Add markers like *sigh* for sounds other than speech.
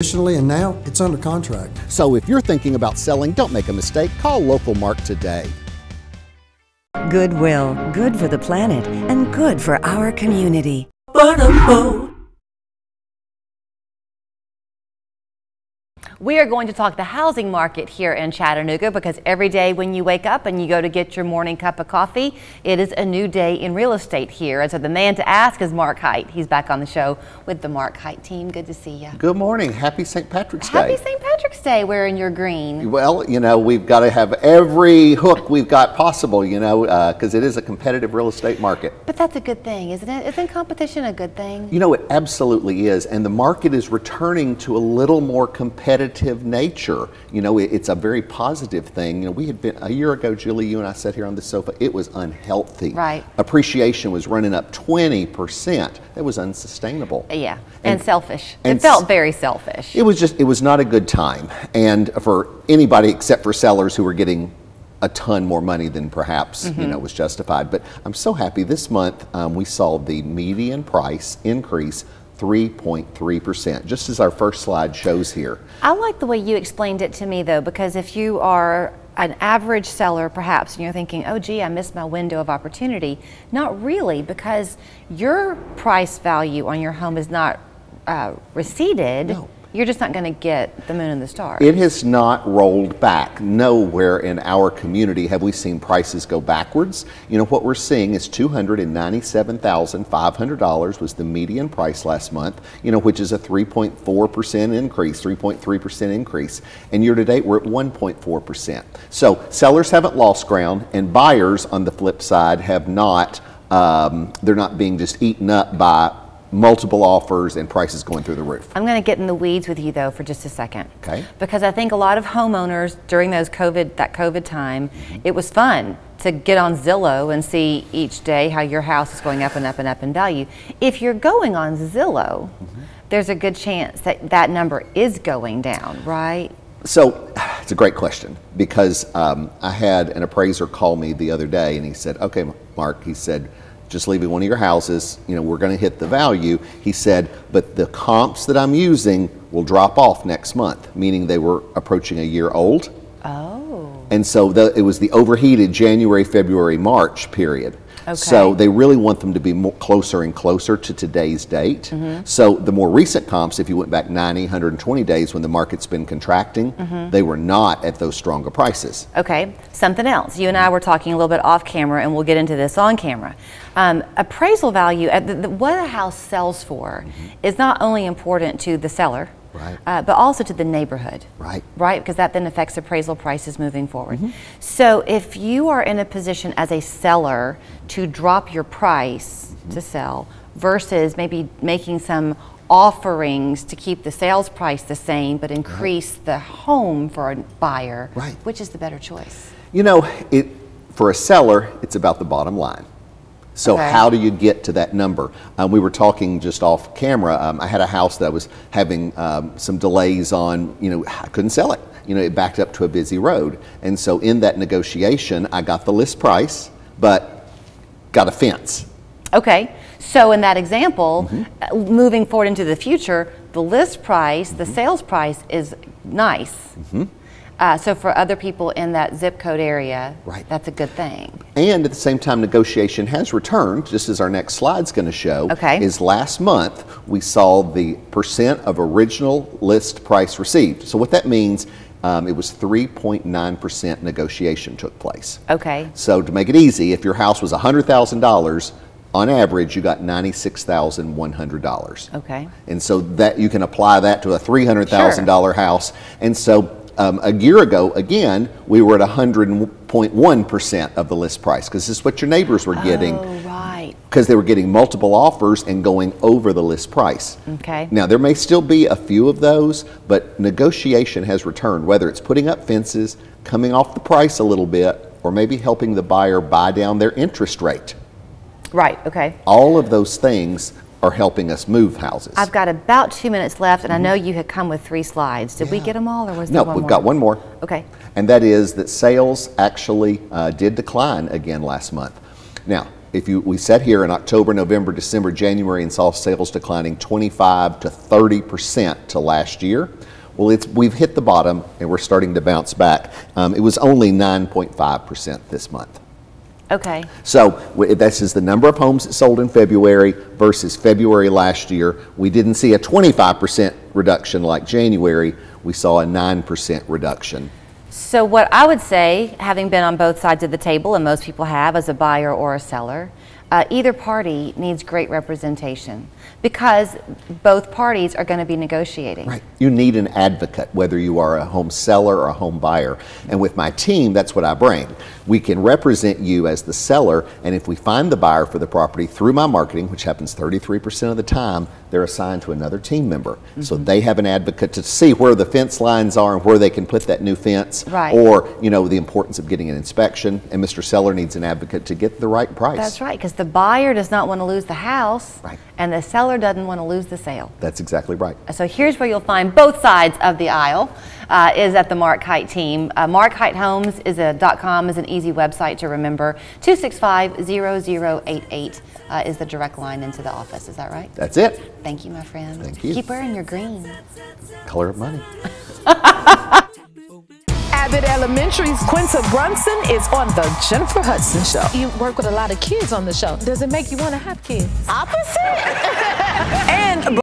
Additionally, and now it's under contract. So if you're thinking about selling, don't make a mistake. Call Local Mark today. Goodwill, good for the planet and good for our community. We are going to talk the housing market here in Chattanooga because every day when you wake up and you go to get your morning cup of coffee, it is a new day in real estate here. And so the man to ask is Mark Hite. He's back on the show with the Mark Hite team. Good to see you. Good morning. Happy St. Patrick's Happy Day. Happy St. Patrick's Day wearing your green. Well, you know, we've got to have every hook we've got possible, you know, uh, because it is a competitive real estate market. But that's a good thing, isn't it? Isn't competition a good thing? You know, it absolutely is. And the market is returning to a little more competitive nature. You know, it- it's a very positive thing. You know, we had been, a year ago, Julie, you and I sat here on the sofa, it was unhealthy. Right. Appreciation was running up 20%. That was unsustainable. Yeah, and, And- selfish. and it felt very selfish. It was just, it was not a good time. And for anybody except for sellers who were getting a ton more money than perhaps, you Mm-hmm. know, was justified. But I'm so happy this month um, we saw the median price increase 3.3%, just as our first slide shows here. I like the way you explained it to me though, because if you are an average seller perhaps and you're thinking, oh gee, I missed my window of opportunity, not really, because your price value on your home is not uh, receded. No. You're just not going to get the moon and the stars. It has not rolled back. Nowhere in our community have we seen prices go backwards. You know, what we're seeing is $297,500 was the median price last month, you know, which is a 3.4% increase, 3.3% increase. And year to date, we're at 1.4%. So sellers haven't lost ground, and buyers, on the flip side, have not, um, they're not being just eaten up by multiple offers and prices going through the roof. I'm going to get in the weeds with you though for just a second. Okay. Because I think a lot of homeowners during those COVID that COVID time, it was fun to get on Zillow and see each day how your house is going up and up and up in value. If you're going on Zillow, there's a good chance that that number is going down, right? So it's a great question because um, I had an appraiser call me the other day and he said, Okay, Mark, he said, just leaving one of your houses, you know, we're going to hit the value. He said, but the comps that I'm using will drop off next month, meaning they were approaching a year old. Oh. And so the, it was the overheated January, February, March period. Okay. So they really want them to be more closer and closer to today's date. Mm-hmm. So the more recent comps, if you went back 90, 120 days when the market's been contracting, Mm-hmm. they were not at those stronger prices. Okay, something else. You and I were talking a little bit off camera, and we'll get into this on camera. Um, appraisal value, the, the, what a house sells for, is not only important to the seller, Right. uh, but also to the neighborhood. Right. Right, because that then affects appraisal prices moving forward. Mm-hmm. So if you are in a position as a seller to drop your price mm-hmm. to sell versus maybe making some offerings to keep the sales price the same but uh-huh. increase the home for a buyer, Right. which is the better choice? You know, it for a seller, it's about the bottom line. So Okay. how do you get to that number? Um, we were talking just off camera. Um, I had a house that was having um, some delays on. You know, I couldn't sell it. You know, it backed up to a busy road, and so in that negotiation, I got the list price, but got a fence. Okay, so in that example, Mm-hmm. uh, moving forward into the future, the list price, the sales price is nice. Mm-hmm. Uh, so for other people in that zip code area, Right. that's a good thing. And at the same time, negotiation has returned, just as our next slide's going to show. Okay. Is last month we saw the percent of original list price received. So what that means, um, it was 3.9% negotiation took place. Okay, So to make it easy, if your house was $100,000, on average you got $96,100. okay. And so that you can apply that to a $300,000 house. And so um, a year ago, again, we were at 100.1% of the list price because this is what your neighbors were getting Oh, right. because they were getting multiple offers and going over the list price. Okay. Now, there may still be a few of those, but negotiation has returned, whether it's putting up fences, coming off the price a little bit, or maybe helping the buyer buy down their interest rate. Right, okay. All of those things are helping us move houses. I've got about two minutes left, and I know you had come with three slides. Did we get them all, or was no, there one we've more? got one more. Okay. And that is that sales actually uh, did decline again last month. Now, if you we sat here in October, November, December, January, and saw sales declining 25 to 30 percent to last year. Well, it's we've hit the bottom and we're starting to bounce back. Um, it was only 9.5 percent this month. Okay. So this is the number of homes that sold in February versus February last year. We didn't see a 25% reduction like January. We saw a 9% reduction. So, what I would say, having been on both sides of the table, and most people have as a buyer or a seller, uh, either party needs great representation because both parties are going to be negotiating. Right. You need an advocate, whether you are a home seller or a home buyer. And with my team, that's what I bring. We can represent you as the seller, and if we find the buyer for the property through my marketing, which happens 33% of the time, they're assigned to another team member. So they have an advocate to see where the fence lines are and where they can put that new fence. Right. Or, you know, the importance of getting an inspection. And Mr. Seller needs an advocate to get the right price. That's right, because the buyer does not want to lose the house, Right. and the seller doesn't want to lose the sale. That's exactly right. So here's where you'll find both sides of the aisle. Uh, is at the Mark Hite team. Uh, Mark Hite Homes is a .com is an easy website to remember. 265-0088 uh, is the direct line into the office. Is that right? That's it. Thank you, my friend. Thank you. Keep wearing your green. Color of money. *laughs* Abbott Elementary's Quinta Brunson is on the Jennifer Hudson Show. You work with a lot of kids on the show. Does it make you want to have kids? Opposite? *laughs* and